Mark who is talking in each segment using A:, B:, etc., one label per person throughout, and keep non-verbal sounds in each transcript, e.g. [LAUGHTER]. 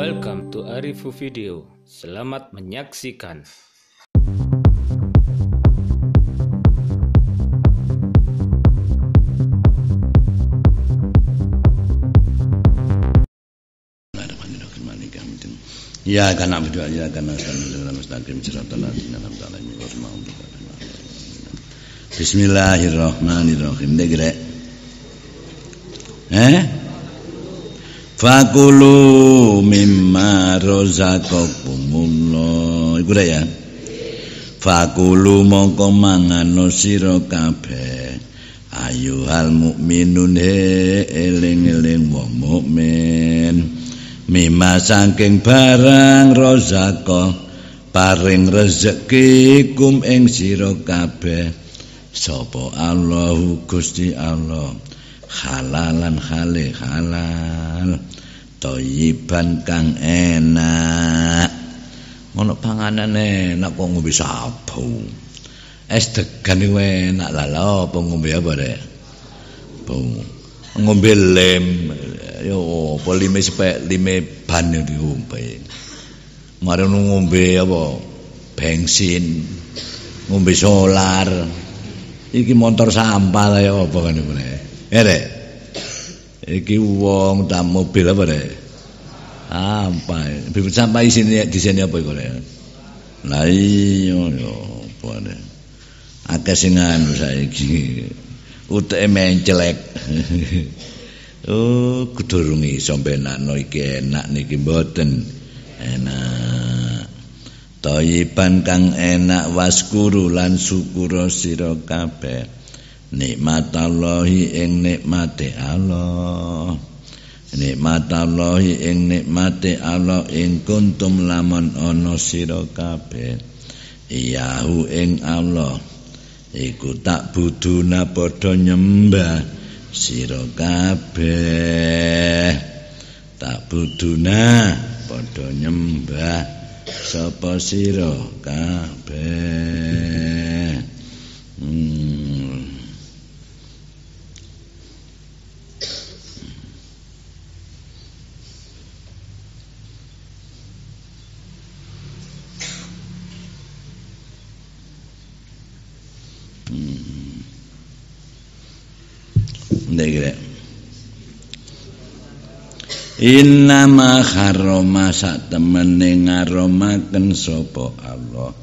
A: Welcome to Arifu Video. Selamat menyaksikan.
B: Ya kan abdu ya kan nasta'in mustaqim siratal ladzina an'amta alaihim ghairil maghdubi Bismillahirrahmanirrahim. Degre. Eh? Fakulu mimma razaqakumullah. Iku ya. Fakulu mongko mangan sira kabeh. Ayuhal mukminun eling-eling wong mukmin. Mima saking barang rozako paring rezeki kum ing sira kabeh sapa Allahu Gusti Allah halalan hale halal. Toyiban kang enak. Ngono panganan enak kok ngombe sabu? Es degan iki enak lha. Apa ngombe apa rek ngombe lem. Yo apa lime sepek lime ban diombe mari ngombe apa? Bensin. Ngombe solar. Iki motor sampah ya apa kan ere? Iki wong tak mobil apa deh apa bibit sampah di sini di sini apa itu lah iya yo apa deh akeh sing anu saiki. Uteke mencelek [LAUGHS] Oh, kudurung iso benakno iki enak niki mboten. Enak. Toyiban kang enak waskuru lan syukur sira kabeh. Nikmatallahi ing nikmate Allah. Nikmatallahi ing nikmate Allah ing kuntum lamun ana sira kabeh. Iyahu ing Allah. Iku tak buduna padha nyembah. sira kabeh tak buduna padha nyembah sapa sira kabeh hmm. Ndek Inna ma harrama sak temene ngaromaken sapa Allah.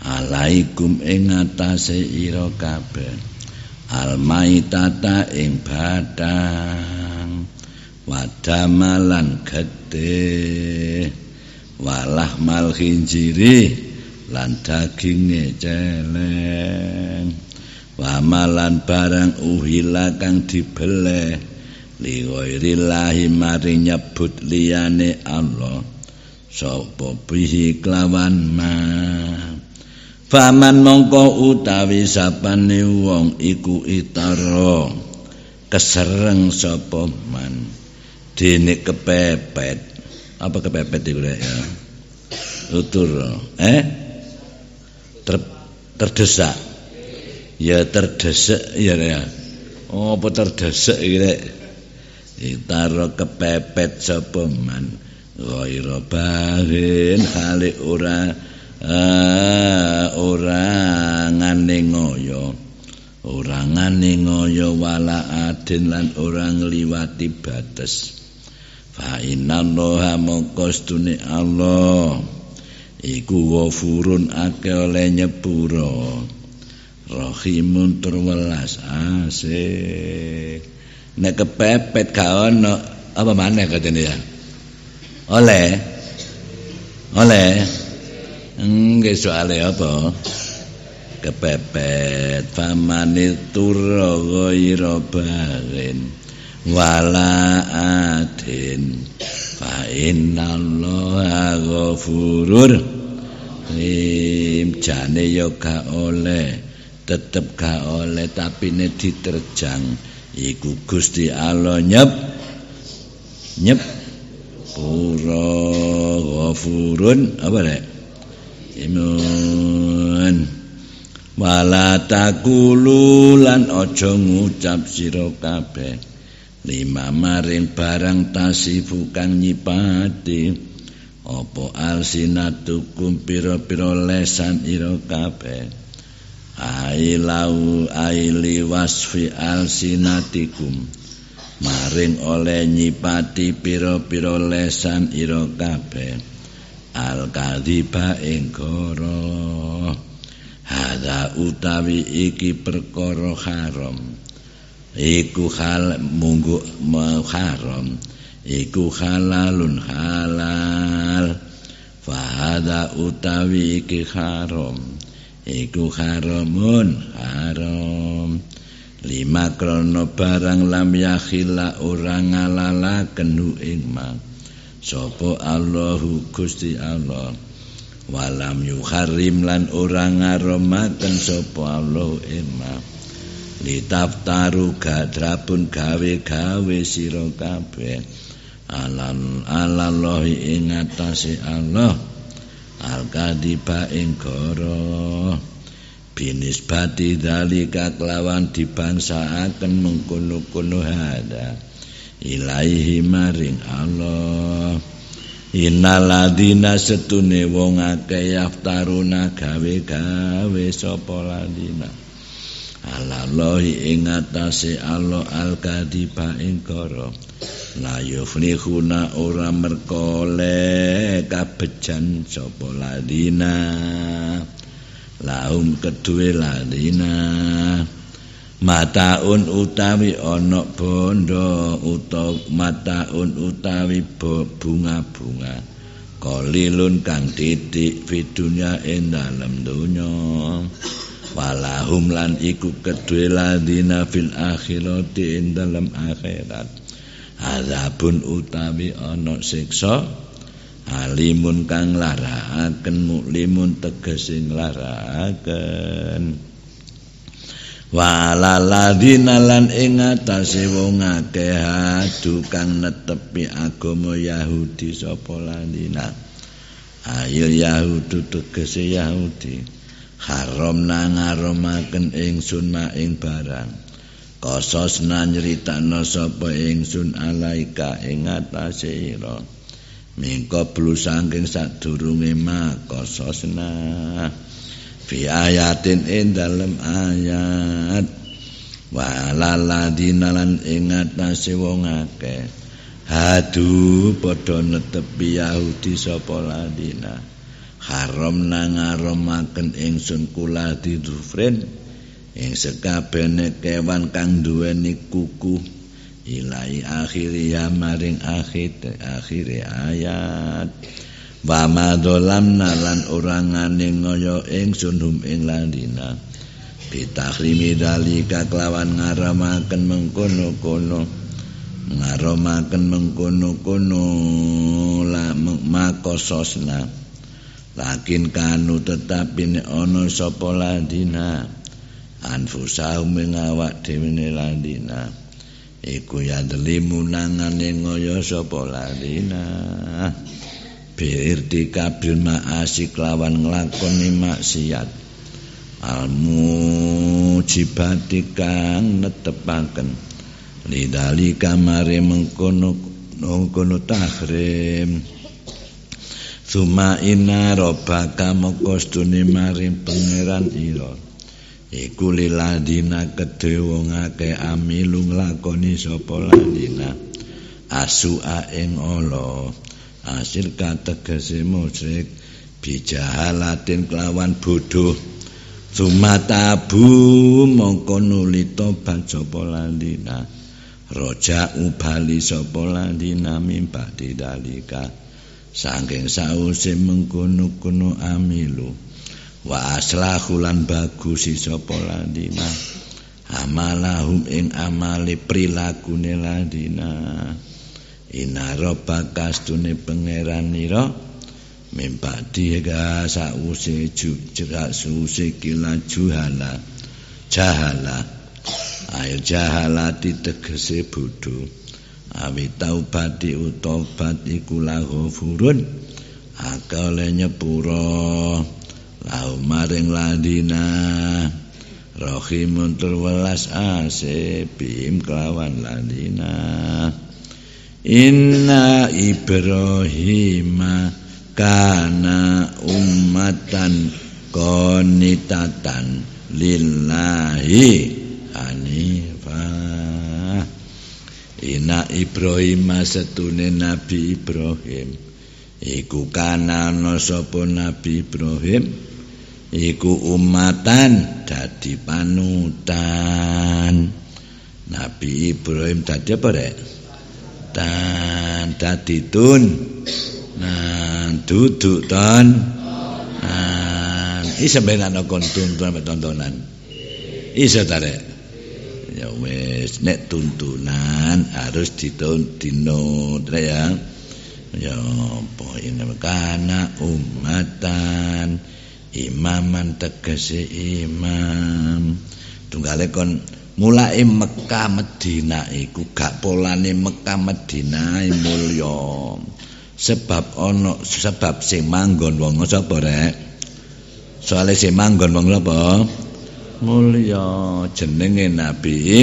B: Alaikum ing atase ira kabeh. Almaitata ing badang. Wadamalan gede walah mal khinjiri lan daginge celeng Wamalan barang uhila kang dibeleh li ghairillahi mari nyebut liyane Allah. Sapa bihi kelawan ma? Faman mongko utawi sapane wong iku itara kesereng sapa man? Dene kepepet. Apa kepepet iku ya. Utur eh? Ter, terdesak ya terdesek ya ya. Oh apa terdesek iki rek? Ditaro kepepet sapa man? Ghaira bahin hale ora uh, ora ngane ngoyo. Ora ngane ngoyo wala adin lan ora ngliwati batas. Fa inna allaha maqastune allah. Iku wafurun akeh oleh nyepuro Rahimun turwelas asik. Nek kepepet ka ono apa maneh katene ya? Oleh. Oleh. Nggih soalé apa? Kepepet famani turra ghaira bagin wala adin fa innallaha ghafurur Rim jane yo oleh tetep gak oleh tapi ne diterjang. Iku Gusti Allah nyep nyep. Pura ghafurun apa rek? Imun. Wala takulu lan aja ngucap sira kabeh. Lima maring barang tasifu kang nyipati. Apa alsinatukum pira-pira lesan ira kabeh ailau aili wasfi alsinatikum. Maring oleh nyipati pira-pira lesan ira kabeh. Al kadhiba ing hada utawi iki perkara haram. Iku hal munggu haram. Iku halalun halal. Fahada utawi iki haram iku haramun haram. Lima krono barang lam yakhila orang ngalala kenu ingma sopo Allahu Gusti Allah? Walam yuharim lan orang ngaromaken sopo Allah ingma litaftaru gadrapun gawe-gawe sira kabeh. Alal alallahi ing atase Allah al kadiba ing goro binisbati dalika kelawan dibangsaaken mengkono-kono hada. Ilaihi maring Allah. Innaladina setune wong akeh yaftaruna gawe-gawe sapa ladina alallahi ing atase Allah al-kadiba ing kara la yuflihuna ora merkole kabejan sapa ladina. Lahum kedue ladina. Mataun utawi ana bondo utawa mataun utawi bunga-bunga. Kolilun kang titik fidunya ing dalem donya walahum lan iku kedue ladina fil akhirati ing dalam akhirat. Azabun utawi ana siksa alimun kang laraaken muklimun tegesing laraaken. Wala ladina lan ing atase wong akeh kang netepi agama Yahudi sapa ladina? Ayo Yahudi tegese Yahudi haram nang aromaken ingsun ma ing barang. Kosos na nyeritakno sapa ingsun alaika ing atase ira. Mingko blu saking sadurunge ma kososna fi ayatin ing dalem ayat. Walaladina lan ing atase wong akeh. Hadu padha netepi Yahudi sapa ladina haram nang aromaken ingsun kula didufren ing sekabene kewan kang duweni kuku ilai akhiri ya maring akhir akhir ayat. Wa madolam nalan orangane ngoyo ingsun hum ing landina bitahrimi dalika kelawan ngaramaken mengkono-kono ngaramaken mengkono-kono la makososna lakin kanu tetapi nek ana sapa ladina. Anfusahum ngawak dhewe ladina. Iku ya delimu nangane ngoyo sapa ladina. Birti kabil maasi lawan nglakoni maksiat. Almu jibati kang netepaken. Lidali kamare mengkono mengkono tahrim Suma ina robaka mokostuni maring pangeran ira. Iku liladina kedhe wong akeh amilu nglakoni sapa ladina Asua ing ala. Asil kategese musyrik bijahalatin kelawan bodoh Suma tabu mongko nuli tobat sapa ladina Roja ubali sapa ladina mimpa didalika saking sause mengkono-kono amilu. Wa aslahu lan bagus sapa ladina. Amalahum ing amali prilakune ladina. Ina rabbaka stune pangeran nira. Mimpati ga sause jerak sause kila juhala jahala. Ayo jahala ditegese bodho awi taubati utobat iku furun. Akale nyepuro. Lahu maring ladina. Rahimun turwelas asebim kelawan ladina. Inna Ibrahim kana ummatan konitatan lillahi hanifah Inna Ibrahim setune Nabi Ibrahim. Iku kana ana sapa Nabi Ibrahim? Iku umatan dadi panutan. Nabi Ibrahim dadi apa rek? Dan dadi tun. Nah duduk ton. Nah ben ana kon tuntunan tontonan. Isa ta rek ya wis nek tuntunan harus ditun dinut ya. Ya apa ini kana umatan imaman tegese imam. Tunggale kon mulai Mekah Medina iku gak polane Mekah Medina mulya. Sebab ana sebab sing manggon wong sapa rek? Soalé sing manggon wong apa mulya jenenge Nabi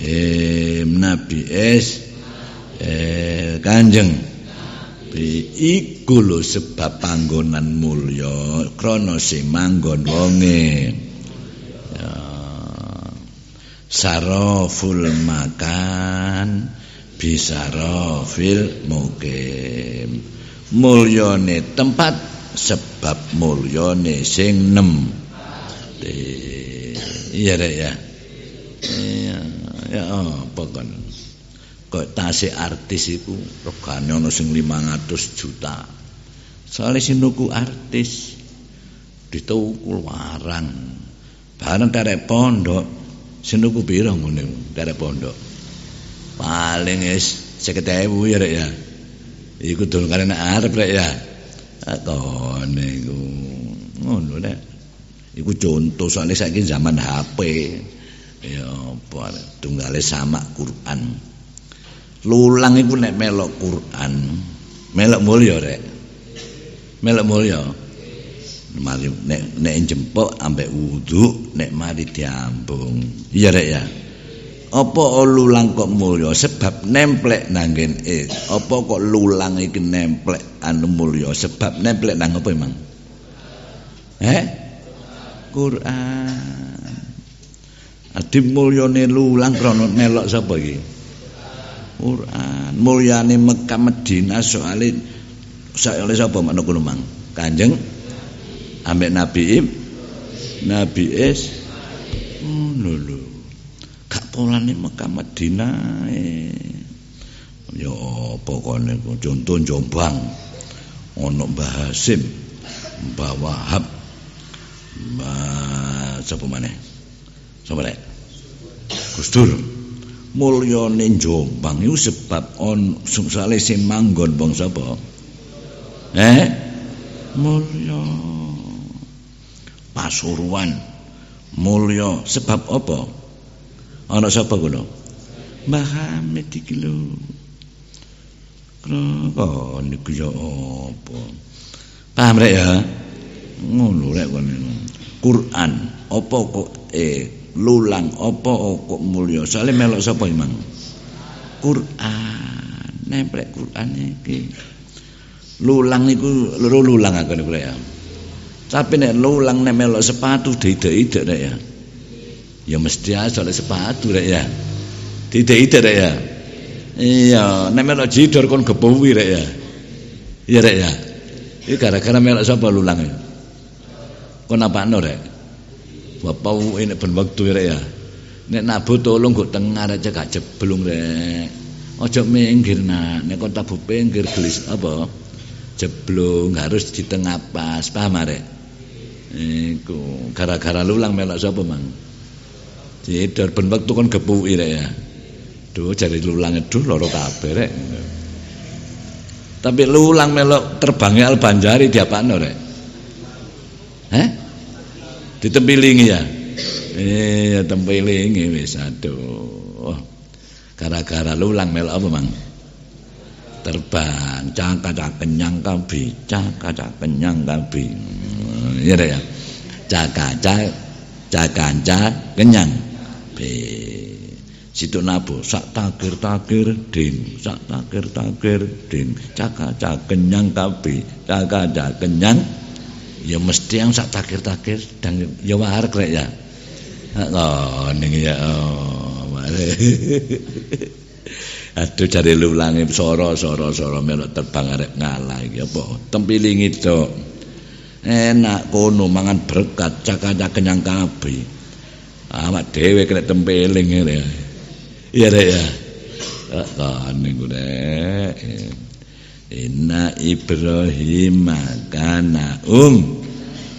B: eh Nabi es eh Kanjeng. Iku lho sebab panggonan mulya krana sing manggon wonge. Ya. Saraful makan bisarafil mukim. Mulyane tempat sebab mulyane sing nem iya rek ya iya ya apa kan kok tasik artis iku regane ana sing 500 juta. Soale sing nuku artis dituku warang. Bareng terek pondok sing nuku pira ngene terek pondok. Paling es 50.000 ya rek ya. Iku dol karena arep rek ya. Atone iku ngono rek. Iku contoh soalnya saiki zaman HP. Ya apa tunggale sama Quran. lulang iku nek melok Quran. Melok mulya rek? Melok mulya? Mari nek nek jempok ambek wudu nek mari diambung. Iya rek ya? Apa lulang kok mulya? Sebab nemplek nanggen eh apa kok lulang iki nemplek anu mulya? Sebab nemplek nang apa emang eh Quran Adi mulyane lulang krana melok sapa iki? Quran. Mulyane Mekah Madinah soalé soalé sapa kulo mang? Kanjeng? Ambek Nabi Nabi es? Ngono oh, lho. Gak polane Mekah Madinah ya pokoknya contoh Jombang. Ono Mbah Hasim Mbah Wahab sapa maneh sapa rek Gus Dur mulyane Jombang iku sebab on sungsale sing manggon wong sapa? Eh? Mulya. Pasuruan. Mulya sebab apa? Ana sapa kula? Mbah Hamid iki lho. Kok niku ya apa? Paham rek ya? Ngono rek kon. Quran apa kok eh lulang? Apa kok mulya? Sale melok sapa imang Quran. Nemplek Quran iki. Lulang niku loro lulang aku niku ya. Tapi nek lulang nek melok sepatu dide-ide rek ya. Ya mesti asal sepatu rek ya. Dide-ide rek ya. Iya nek melok jidor kon gepuwi rek ya. Iya rek ya. Iki gara-gara melok sapa lulang kon apa rek Bapak ini ben waktu ya. Nek nabu tolong kok tengah aja gak jeblung rek. Ojo minggir nak, nek kon tabu pinggir gelis apa? Jeblung harus di tengah pas, paham rek? Iku gara-gara lulang melok sapa mang? Jedor ben waktu kon gepuki rek ya. Duh jari lulang itu loro kabeh rek. Tapi lulang melok terbangnya Al Banjari diapakno rek? Eh? ditempilingi ya? Iya tempilingi wis aduh. Gara-gara lulang mel apa mang? Terbang. Caka kenyang kabi caka kenyang kabi iya ya? Caka cakanca kenyang. B situ nabu sak takir takir ding. Sak takir takir ding. Cakanca kenyang kabeh cakanca kenyang ya mesti yang sak takir takir dan ya war krek ya. Oh ning ya oh Aduh cari lulangi soro soro soro melok terbang arek ngalah iki apa? Tempilingi tok enak kono mangan berkat cakaca kenyang kabeh. Amat dhewe kena tempeling ngene iya rek ya. Kan niku rek Inna Ibrahim kana um.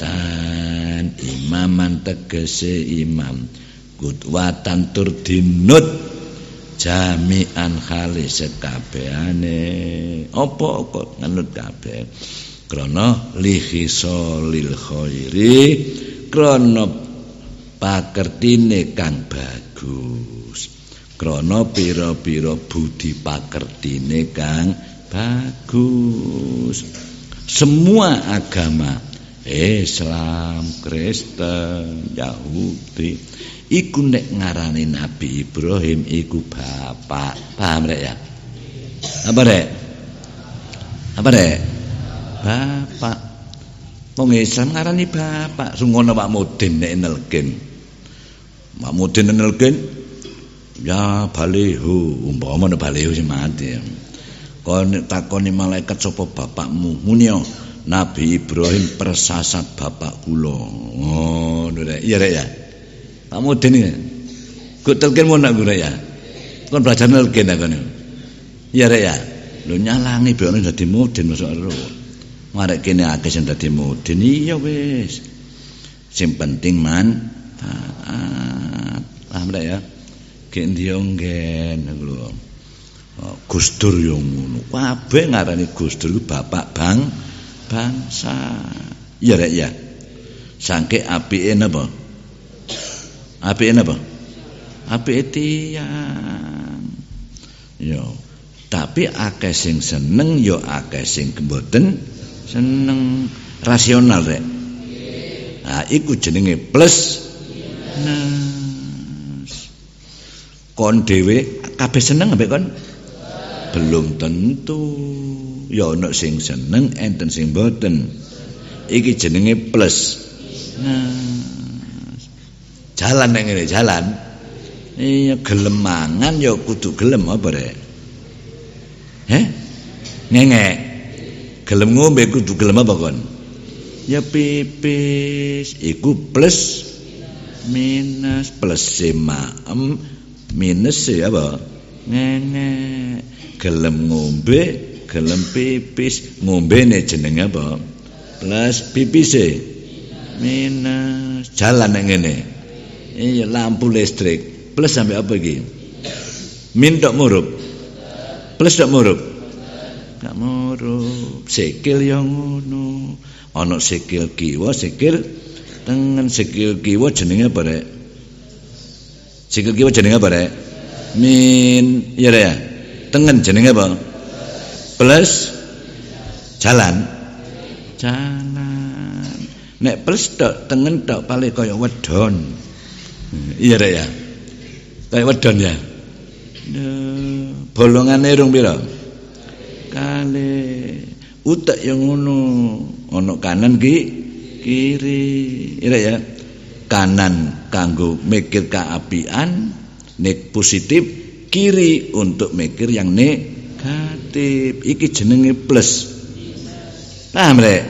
B: Tan imaman tegese imam. Kudwatan tur dinut. Jami'an khalis kabehane apa kok nganut kabeh? Krana lihisolil khairi. Krana pakertine kang bagus. Krana pira-pira budi pakertine kang bagus semua agama Islam, Kristen, Yahudi iku nek ngarani Nabi Ibrahim iku bapak. Paham rek ya? Apa rek? Apa rek? bapak wong Islam ngarani bapak sungono Pak Mudin nek nelken Pak Mudin nelken ya balihu umpama nek balihu sing mati kon takoni malaikat sapa bapakmu? Muni Nabi Ibrahim persasat bapak kula. Oh rek. Iya rek ya? Pak Mudin ya? Kok telken mau nak ya? Kon belajar nelken aku iya rek ya? Lu nyalangi biar dadi mudin masuk roh Marek kene akeh sing dadi mudin. Iya wis. Sing penting man taat. Paham ya? Gen dionggen lho. Oh, Gusdur yo ngono. Kabeh ngarani Gusdur bapak bang bangsa. Iya rek ya. Sangke apike napa? Apike napa? Apike tiyang. Yo. Tapi akeh sing seneng yo akeh sing mboten seneng rasional rek nah iku jenenge plus nas kon dhewe kabeh seneng ambek kon belum tentu. Ya ana sing seneng enten sing boten iki jenenge plus. Nas jalan ning ngene jalan. Iya gelem mangan ya kudu gelem apa rek? Heh? Ngengek. gelem ngombe kudu gelem apa kon? Ya pipis. Iku plus. Minus. Plus semaem minus ya apa? Ngene gelem ngombe gelem pipis. Ngombe ne jenenge apa? Plus pipis e minus. Jalan yang ngene. Iya lampu listrik. Plus sampai apa iki? Min tok murup. Plus tok murup. Gak murup. Sikil yang ngono. Ana sikil kiwa sikil tengen. Sikil kiwa jenenge apa rek? Sikil kiwa jenenge apa rek? Min. Ya rek tengen jenenge apa? Plus jalan. Jalan. Nek plus tok tengen tok paling kaya wedon. Iya rek ya. Kaya wedon ya? Bolongane rung pira? Kali utak yang ngono. Ono kanan ki. Kiri. Ira ya? Kanan kanggo mikir keapian nek positif kiri untuk mikir yang negatif. Iki jenenge plus. Paham rek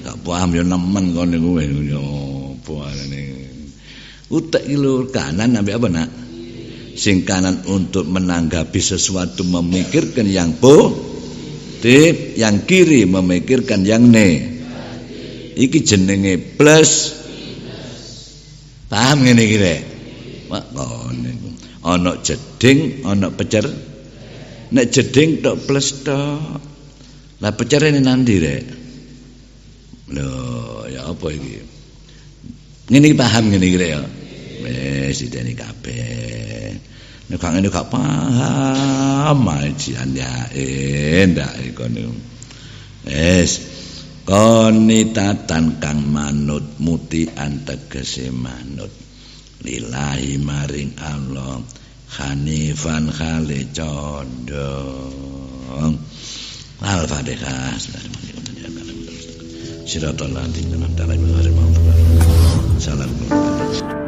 B: gak paham ya nemen kon niku yo apa utak iki kanan ambek apa nak? Sing kanan untuk menanggapi sesuatu memikirkan yang po positif, yang kiri memikirkan yang ne. Iki jenenge plus. Paham ngene iki rek? Ana jeding, ana pecer. Nek jeding tok plus tok. Lah pecer ini nanti rek. Lho, ya apa iki? Ngene paham ngene iki ya. Wis diteni kabeh. Nek kang ngene gak paham ajian ya endak iku. Wis konitatan kang manut muti antegese manut lillahi maring Allah hanifan khali condong. Al-fatihah ghairil maghdubi alaihim